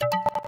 you